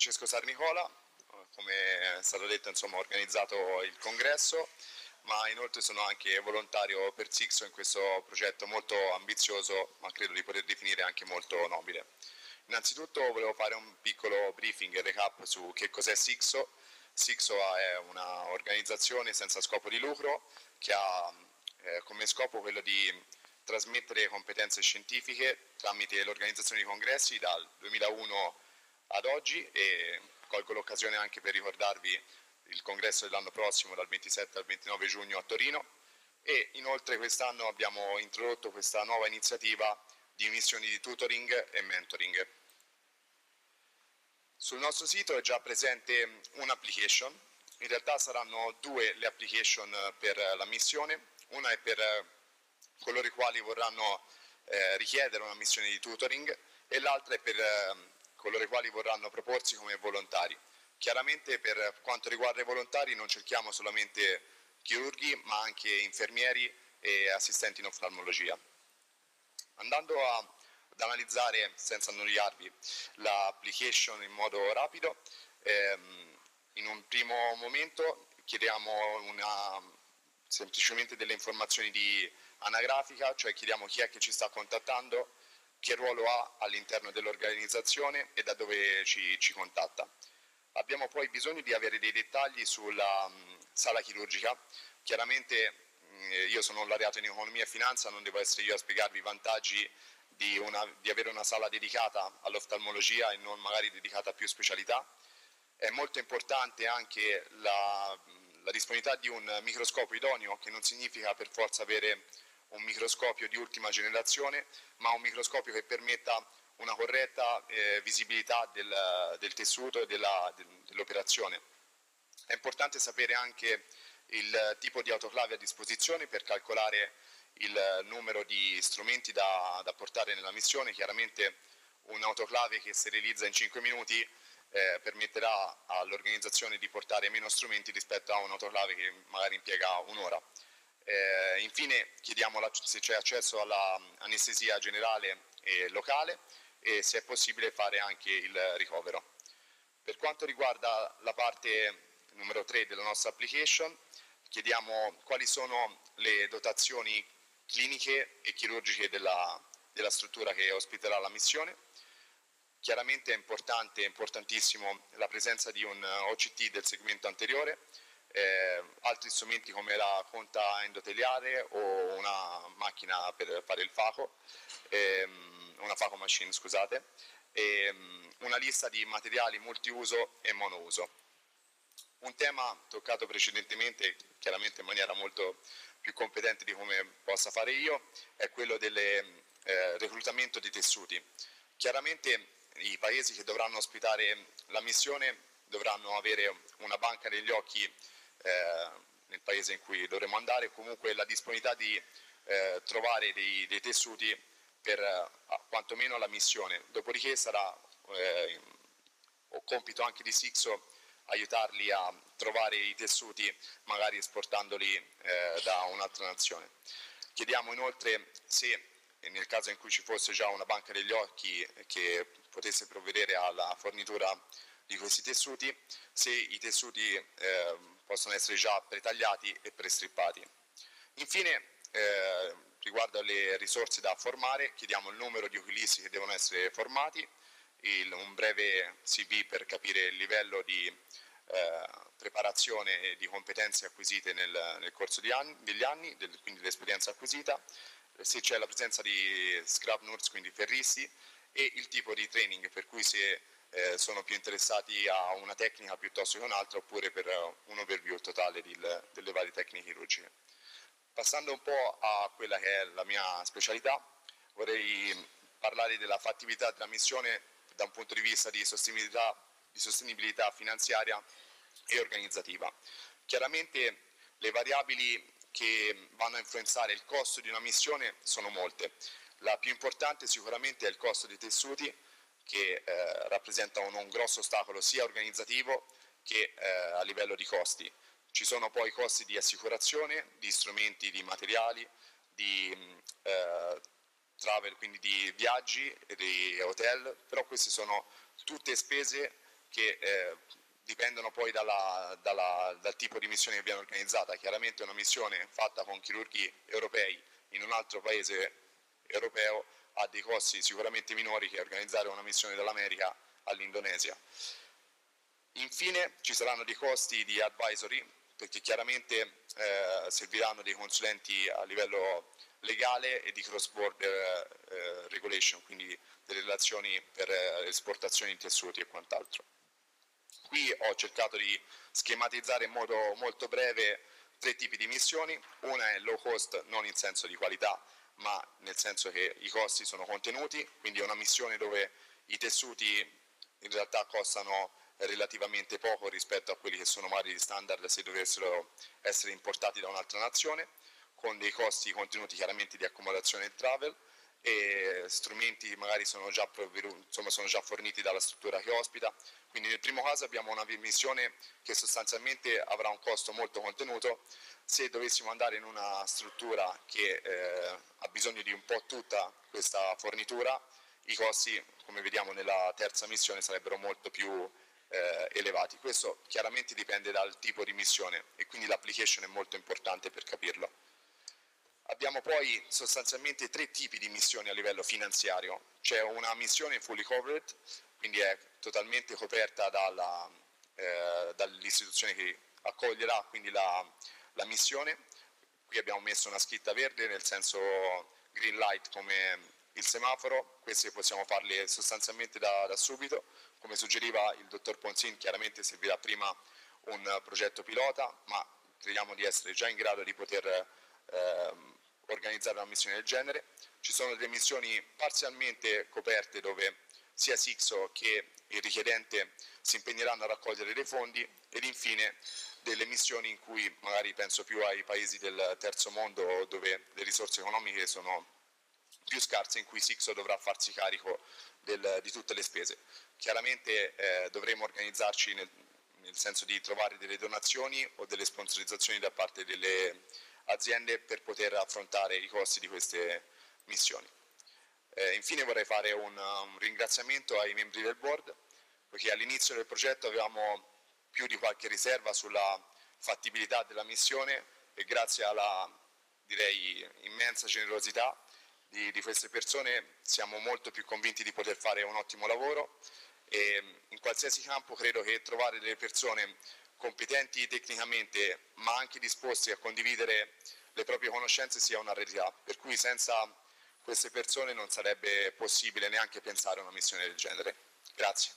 Francesco Sarnicola, come è stato detto insomma, ho organizzato il congresso, ma inoltre sono anche volontario per Sixo in questo progetto molto ambizioso, ma credo di poter definire anche molto nobile. Innanzitutto volevo fare un piccolo briefing e recap su che cos'è Sixo. Sixo è un'organizzazione senza scopo di lucro che ha eh, come scopo quello di trasmettere competenze scientifiche tramite l'organizzazione di congressi dal 2001 ad oggi e colgo l'occasione anche per ricordarvi il congresso dell'anno prossimo dal 27 al 29 giugno a Torino. E inoltre quest'anno abbiamo introdotto questa nuova iniziativa di missioni di tutoring e mentoring. Sul nostro sito è già presente un'application, in realtà saranno due le application per la missione, una è per coloro i quali vorranno eh, richiedere una missione di tutoring e l'altra è per eh, coloro i quali vorranno proporsi come volontari. Chiaramente per quanto riguarda i volontari non cerchiamo solamente chirurghi ma anche infermieri e assistenti in oftalmologia. Andando a, ad analizzare, senza annoiarvi, l'application in modo rapido, ehm, in un primo momento chiediamo una, semplicemente delle informazioni di anagrafica, cioè chiediamo chi è che ci sta contattando, che ruolo ha all'interno dell'organizzazione e da dove ci, ci contatta. Abbiamo poi bisogno di avere dei dettagli sulla mh, sala chirurgica. Chiaramente mh, io sono laureato in economia e finanza, non devo essere io a spiegarvi i vantaggi di, una, di avere una sala dedicata all'oftalmologia e non magari dedicata a più specialità. È molto importante anche la, la disponibilità di un microscopio idoneo, che non significa per forza avere un microscopio di ultima generazione, ma un microscopio che permetta una corretta eh, visibilità del, del, tessuto e dell'operazione. È importante sapere anche il tipo di autoclave a disposizione per calcolare il numero di strumenti da, da portare nella missione, chiaramente un'autoclave che si realizza in 5 minuti eh, permetterà all'organizzazione di portare meno strumenti rispetto a un'autoclave che magari impiega un'ora. Eh, infine chiediamo se c'è accesso all'anestesia generale e locale e se è possibile fare anche il ricovero. Per quanto riguarda la parte numero 3 della nostra application, chiediamo quali sono le dotazioni cliniche e chirurgiche della, della struttura che ospiterà la missione. Chiaramente è importante, importantissimo la presenza di un OCT del segmento anteriore, eh, altri strumenti come la conta endoteliare o una macchina per fare il faco. Ehm, una FACO machine, scusate, e mm, una lista di materiali multiuso e monouso. Un tema toccato precedentemente, chiaramente in maniera molto più competente di come possa fare io, è quello del eh, reclutamento di tessuti. Chiaramente i paesi che dovranno ospitare la missione dovranno avere una banca degli occhi nel paese in cui dovremo andare, o comunque la disponibilità di eh, trovare dei, dei tessuti per eh, quantomeno la missione, dopodiché sarà eh, compito anche di Sixo aiutarli a trovare i tessuti magari esportandoli eh, da un'altra nazione. Chiediamo inoltre se nel caso in cui ci fosse già una banca degli occhi che potesse provvedere alla fornitura di questi tessuti, se i tessuti eh, possono essere già pretagliati e prestrippati. Infine, eh, riguardo alle risorse da formare, chiediamo il numero di oculisti che devono essere formati, il, un breve CV per capire il livello di eh, preparazione e di competenze acquisite nel, nel corso anni, degli anni, del, quindi l'esperienza acquisita, se c'è la presenza di scrub nurse, quindi ferristi, e il tipo di training, per cui se eh, sono più interessati a una tecnica piuttosto che un'altra, oppure per un overview totale di, delle varie tecniche chirurgiche. Passando un po' a quella che è la mia specialità, vorrei parlare della fattibilità della missione da un punto di vista di sostenibilità, di sostenibilità finanziaria e organizzativa. Chiaramente le variabili che vanno a influenzare il costo di una missione sono molte. La più importante sicuramente è il costo dei tessuti, che eh, rappresenta un, un, grosso ostacolo sia organizzativo che eh, a livello di costi. Ci sono poi costi di assicurazione, di strumenti, di materiali, di eh, travel, quindi di viaggi di hotel, però queste sono tutte spese che eh, dipendono poi dalla, dalla, dal tipo di missione che viene organizzata. Chiaramente una missione fatta con chirurghi europei in un altro paese europeo ha dei costi sicuramente minori che organizzare una missione dall'America all'Indonesia. Infine ci saranno dei costi di advisory perché chiaramente eh, serviranno dei consulenti a livello legale e di cross-border eh, regulation, quindi delle relazioni per eh, esportazioni di tessuti e quant'altro. Qui ho cercato di schematizzare in modo molto breve tre tipi di missioni, una è low cost non in senso di qualità, ma nel senso che i costi sono contenuti, quindi è una missione dove i tessuti in realtà costano relativamente poco rispetto a quelli che sono magari gli standard se dovessero essere importati da un'altra nazione, con dei costi contenuti chiaramente di accomodazione e travel e strumenti magari sono già, insomma, sono già forniti dalla struttura che ospita. Quindi nel primo caso abbiamo una missione che sostanzialmente avrà un costo molto contenuto, se dovessimo andare in una struttura che eh, ha bisogno di un po' tutta questa fornitura, i costi, come vediamo nella terza missione, sarebbero molto più eh, elevati. Questo chiaramente dipende dal tipo di missione e quindi l'application è molto importante per capirlo. Abbiamo poi sostanzialmente tre tipi di missioni a livello finanziario. C'è una missione fully covered, quindi è totalmente coperta eh, dall'istituzione che accoglierà quindi la, la missione. Qui abbiamo messo una scritta verde nel senso green light come il semaforo, queste possiamo farle sostanzialmente da, da subito, come suggeriva il dottor Ponzin chiaramente servirà prima un progetto pilota, ma crediamo di essere già in grado di poter eh, organizzare una missione del genere. Ci sono delle missioni parzialmente coperte dove sia Sixo che il richiedente si impegneranno a raccogliere dei fondi ed infine delle missioni in cui magari penso più ai paesi del terzo mondo dove le risorse economiche sono più scarse in cui Sixo dovrà farsi carico del, di tutte le spese. Chiaramente eh, dovremo organizzarci nel, nel senso di trovare delle donazioni o delle sponsorizzazioni da parte delle aziende per poter affrontare i costi di queste missioni. Eh, infine vorrei fare un, un, ringraziamento ai membri del board, perché all'inizio del progetto avevamo più di qualche riserva sulla fattibilità della missione e grazie alla direi immensa generosità di, di queste persone siamo molto più convinti di poter fare un ottimo lavoro e in qualsiasi campo credo che trovare delle persone competenti tecnicamente ma anche disposti a condividere le proprie conoscenze sia una rarità, per cui senza queste persone non sarebbe possibile neanche pensare a una missione del genere. Grazie.